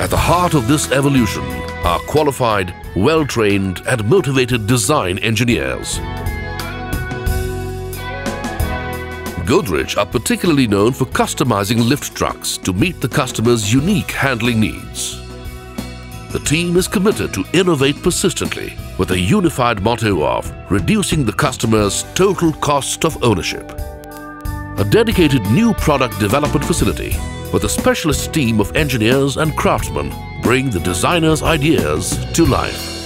At the heart of this evolution are qualified, well-trained and motivated design engineers. Godrej are particularly known for customizing lift trucks to meet the customer's unique handling needs. The team is committed to innovate persistently with a unified motto of reducing the customer's total cost of ownership. A dedicated new product development facility with a specialist team of engineers and craftsmen bring the designer's ideas to life.